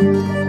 Música